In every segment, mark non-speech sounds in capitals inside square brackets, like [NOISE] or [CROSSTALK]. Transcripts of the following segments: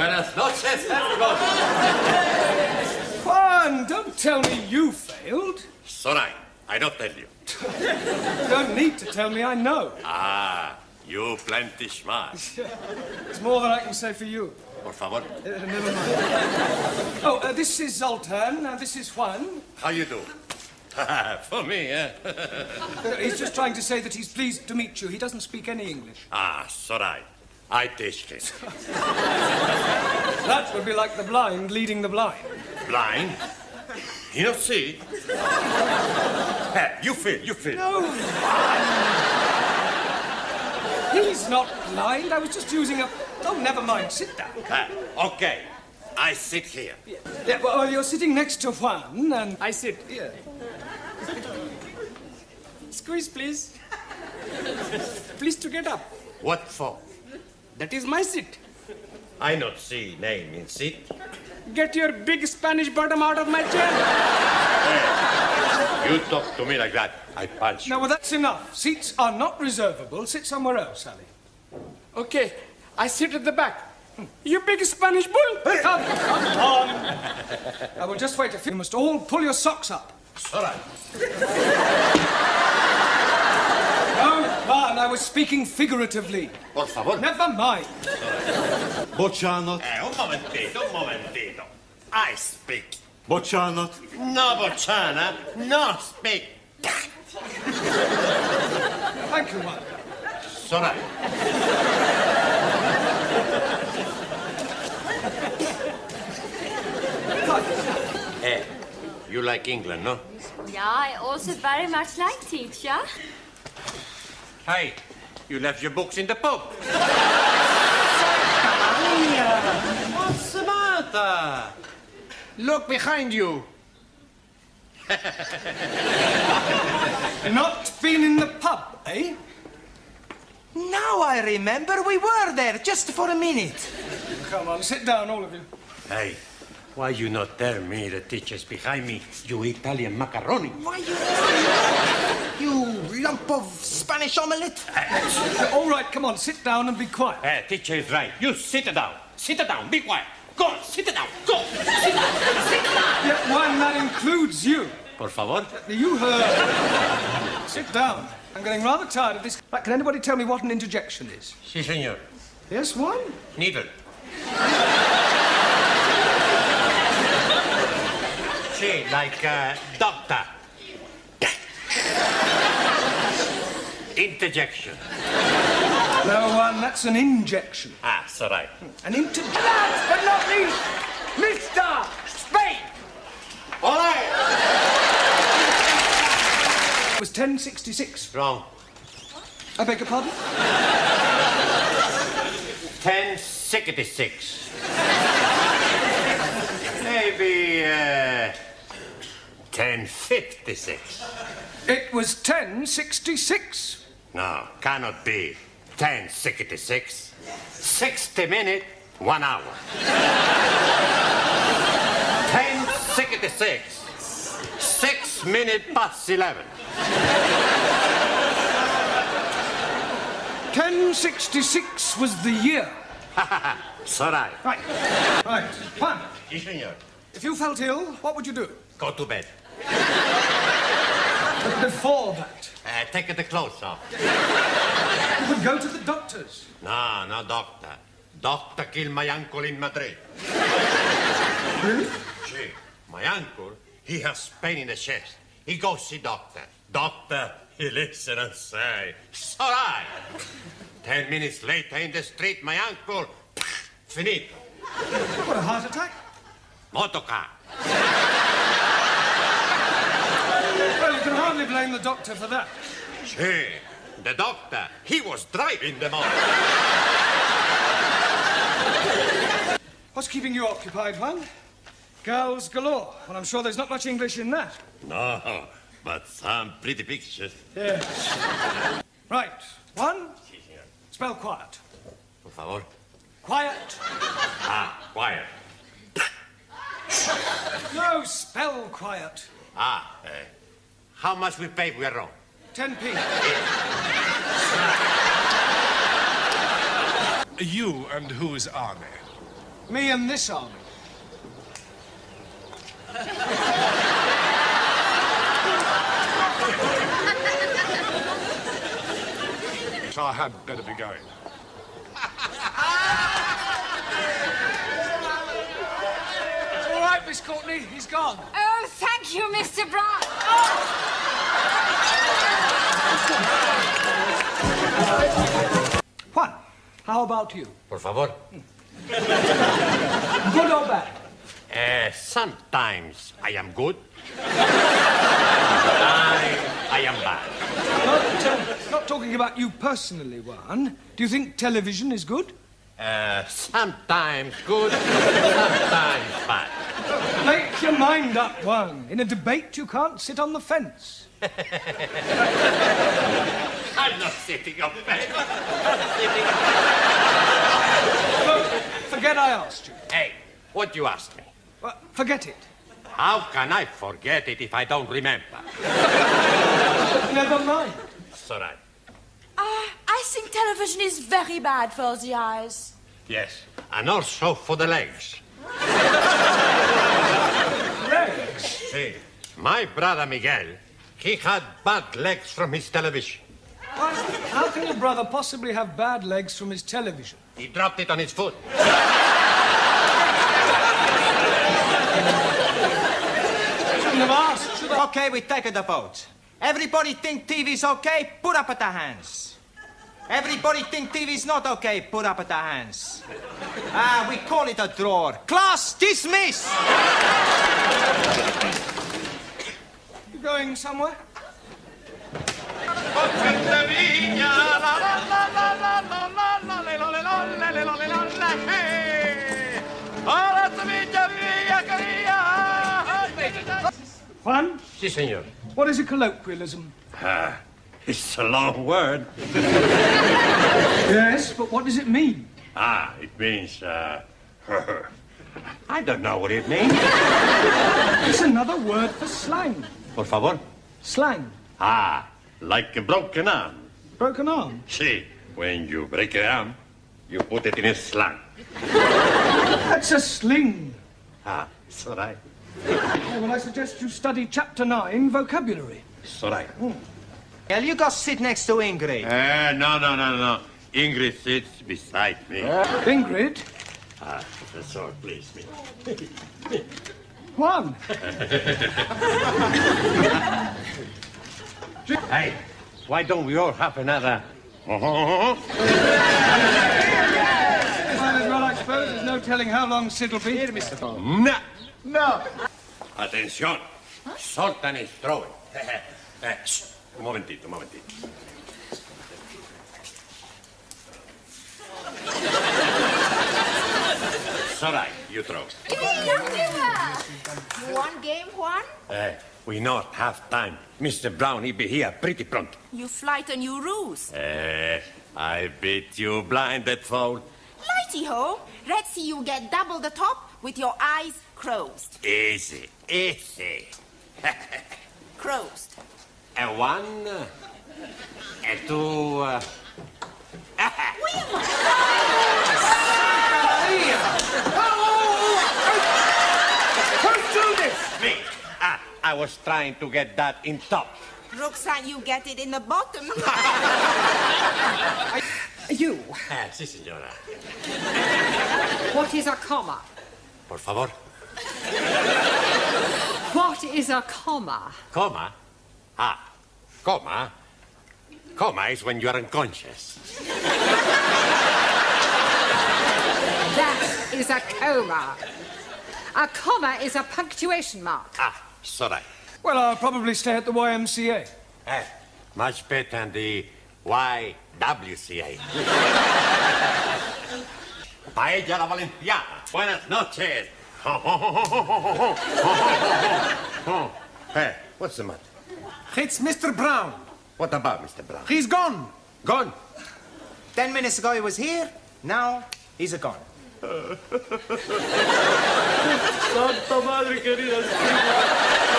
Buenas noches, everybody. Juan, don't tell me you failed. Sorry, I don't tell you. You don't need to tell me, I know. Ah, you plenty smart. It's more than I can say for you. Por favor, Uh, never mind. Oh, uh, this is Zoltan, and this is Juan. how you do? [LAUGHS] For me, eh? [LAUGHS] Uh, he's just trying to say that he's pleased to meet you. He doesn't speak any English. ah, sorry. I teach it. That would be like the blind leading the blind. Blind? You don't see? Hey, you feel, you feel. No. He's not blind. I was just using a. Oh, never mind. Sit down. Ah, okay, I sit here. Yeah, well, you're sitting next to Juan, and I sit here. Squeeze, please. Please to get up. What for? That is my seat. I not see name in seat. Get your big Spanish bottom out of my chair. You talk to me like that, I punch you. Now, well, that's enough. Seats are not reservable. Sit somewhere else, Sally. Okay, I sit at the back. Hmm. You big Spanish bull! Come, come on. I will just wait a few. You must all pull your socks up. Sorry. No, [LAUGHS] Juan, I was speaking figuratively. Por favor. Never mind. Boccianot, Eh, un momentito, un momentito. I speak. Boccianot, No, Bocciana, no speak. Thank you, Juan. Sorry. Eh, you like England, no? Yeah, I also very much like teacher. Hey, you left your books in the pub. What's the matter? Look behind you. Not been in the pub, eh? Now I remember we were there just for a minute. Come on, sit down, all of you. Hey, why you not tell me the teacher's behind me, you Italian macaroni? Why you... You lump of Spanish omelette. [LAUGHS] All right, come on, sit down and be quiet. Eh, teacher is right. You sit down. Sit down. Be quiet. Go sit down. Go. Sit down. Sit down. Yeah, Juan, that includes you. Por favor. You heard. sit down. I'm getting rather tired of this. Right, can anybody tell me what an interjection is? Si, senor. Yes, Juan? Needle. Like uh, doctor. Interjection. No, Juan, that's an injection. Ah, right. An inter... Last but not least, Mr. Spain. All right. It was 1066. Wrong. I beg your pardon? 1066. Maybe uh, 1056. It was 1066. No, cannot be 1066. 60 minutes, one hour. 1066. Six minutes past 11. 1066 was the year. Sorry. Right. Right. Juan, Si, senor. if you felt ill, what would you do? Go to bed. But before that, Uh, take the clothes off. you would go to the doctors. No, no, doctor. Doctor kill my uncle in Madrid. Really? See, my uncle, he has pain in the chest. He goes see doctor. Doctor, he listen and say, right. Ten minutes later in the street, my uncle, finito. What, a heart attack? Motorcar. Well, you can hardly blame the doctor for that. See, the doctor, he was driving them on. What's keeping you occupied, Juan? Girls galore. Well, I'm sure there's not much English in that. No, but some pretty pictures. Yes. right. One, spell quiet. Por favor. Quiet. Ah, quiet. No, spell quiet. Ah, eh, how much we pay if we are wrong? 10p. You and whose army? Me and this army. So I had better be going. It's all right, Miss Courtney. He's gone. Oh, thank you, Mr. Brown. Juan, how about you? Por favor. Good or bad? Uh, sometimes I am good. I, I am bad. Not, uh, not talking about you personally, Juan. Do you think television is good? Uh, sometimes good, sometimes bad. Make your mind up, Juan. In a debate, you can't sit on the fence. [LAUGHS] I'm not sitting up there. Look, forget I asked you. Hey, what you asked me? Well, forget it. How can I forget it if I don't remember? [LAUGHS] Never mind. It's all right. Uh, I think television is very bad for the eyes. Yes, and also for the legs. [LAUGHS] Legs. See, my brother Miguel, he had bad legs from his television. Juan, how can your brother possibly have bad legs from his television? He dropped it on his foot. Shouldn't have asked, should I? Okay, we take the vote. Everybody think TV's okay? Put up at the hands. Everybody think TV's not okay? Put up at the hands. Ah, we call it a drawer. Class dismiss. You going somewhere? Juan, Si, senor. what is a colloquialism? Ah, it's a long word. [LAUGHS] Yes, but what does it mean? Ah, it means, uh, [LAUGHS] I don't know what it means. It's another word for slang. Por favor. Slang. Ah, like a broken arm. Broken arm. See, when you break an arm, you put it in a slang. That's a sling. Ah, it's all right. Well, I suggest you study chapter 9, vocabulary. It's all right. Well, you go sit next to Ingrid. Uh, no, no, no, no. Ingrid sits beside me. Ingrid. Ah, Professor, please me. Juan. [LAUGHS] Hey, why don't we all have another? Well, as well, I suppose there's no telling how long Sid'll be here, Mr. Bond. No. No. Atención. Zoltan is throwing. [LAUGHS] Shh, un momentito, un momentito. It's all right, you throw. One game, Juan. Eh, we not have time. Mr. Brown, he be here pretty pronto. You flight and you ruse. Eh, I beat you blinded fool. Lighty ho. Let's see you get double the top with your eyes closed. Easy, easy. [LAUGHS] Closed. A one, a two. Uh, Don't do this! me. Ah, I was trying to get that in top. Roxanne, you get it in the bottom. [LAUGHS] You, Ah, sí, señora. what is a comma? Por favor. What is a comma? Comma? Ah, coma. Coma is when you are unconscious. That is a coma. A comma is a punctuation mark. Ah, sorry. Well, I'll probably stay at the YMCA. Eh, much better than the YWCA. Paella la Valenciana. Buenas noches. hey, what's the matter? It's Mr. Brown. What about Mr. Brown? He's gone. Gone. Ten minutes ago he was here. Now he's gone. Santa Madre querida.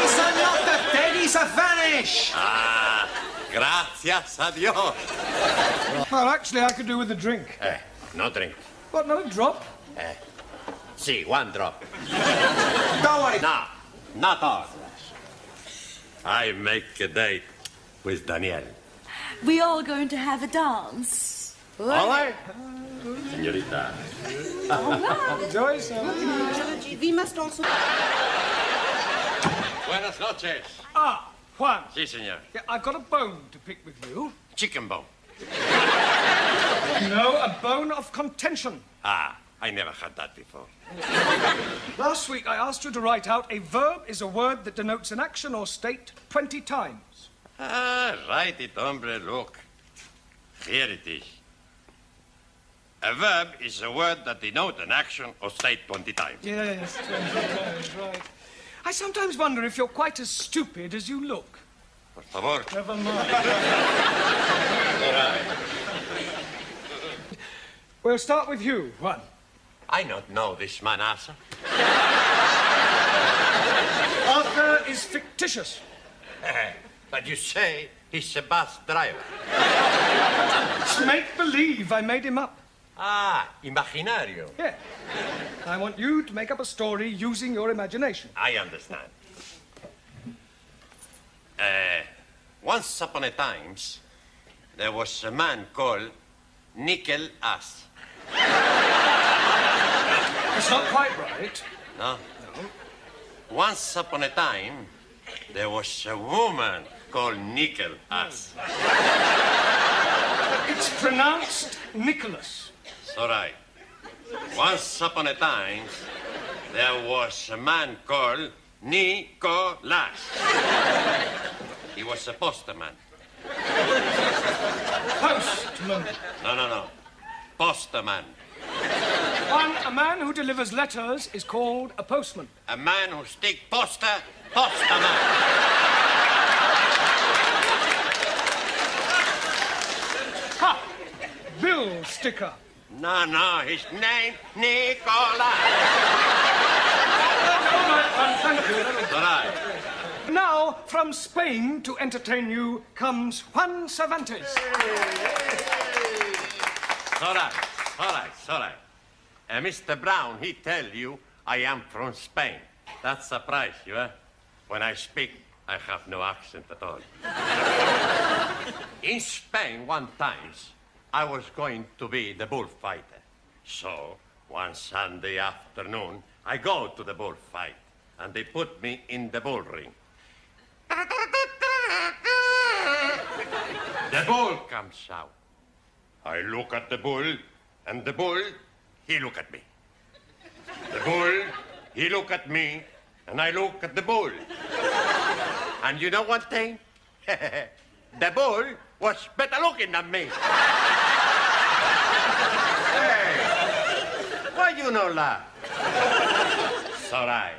He's a not a dead. He's a vanish. Ah, gracias a Dios. Well, actually, I could do with a drink. Eh, no drink. What, not a drop? Eh, see, one drop. Don't worry. No, not all. I make a date with Danielle. We all going to have a dance. All right? Senorita. Enjoy yourself. Georgie, we must also. Buenas noches. Ah, Juan. Si, senor. Yeah, I've got a bone to pick with you. Chicken bone. No, a bone of contention. Ah, I never had that before. Last week I asked you to write out a verb is a word that denotes an action or state 20 times. Ah, write it, hombre, look. Here it is. A verb is a word that denotes an action or state 20 times. Yes, 20 times, right. I sometimes wonder if you're quite as stupid as you look. Por favor. Never mind. We'll start with you, Juan. I don't know this man, Arthur. Arthur is fictitious. but you say he's a bus driver. It's make believe I made him up. Ah, imaginario. Yeah. I want you to make up a story using your imagination. I understand. Uh, once upon a time, there was a man called Nickel Ass. It's not quite right. No? No. Once upon a time, there was a woman called Nickel Ass. It's pronounced Nicholas. So right. Once upon a time, there was a man called Nicolas. He was a postman. Postman. No, no, no. Postman. One, a man who delivers letters is called a postman. A man who stick poster, postman. Ha! Bill sticker. No, no, his name Nicolas. All right, thank you. All right. Now, from Spain to entertain you comes Juan Cervantes. All right. All right, all right. Uh, Mr. Brown, he tell you I am from Spain. That surprise you, eh? When I speak, I have no accent at all. In Spain, one times, I was going to be the bullfighter. So, one Sunday afternoon, I go to the bullfight, and they put me in the bull ring. The bull comes out. I look at the bull, and the bull, he look at me. The bull, he look at me, and I look at the bull. And you know one thing? [LAUGHS] the bull was better looking than me. hey, why you no laugh? Right.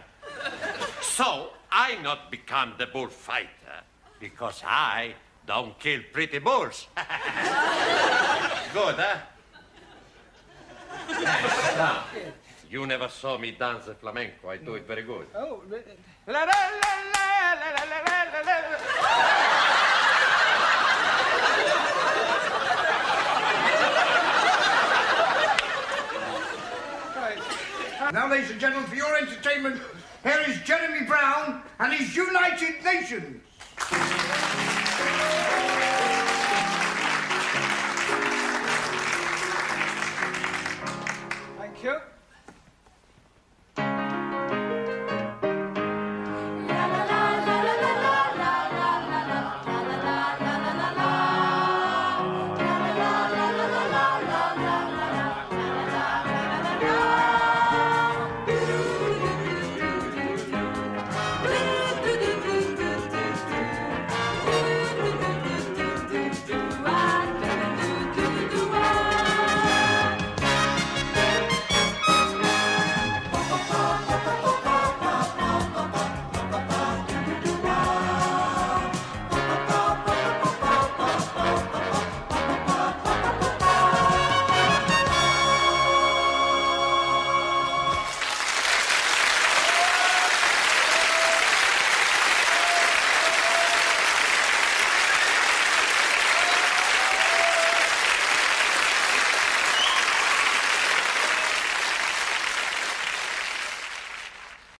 So I not become the bullfighter because I don't kill pretty bulls. [LAUGHS] Good, huh? Yes, now, you never saw me dance the flamenco. I do it very good. Oh, La, la, la, la, la, la, la, la, la. Now, ladies and gentlemen, for your entertainment, here is Jeremy Brown and his United Nations.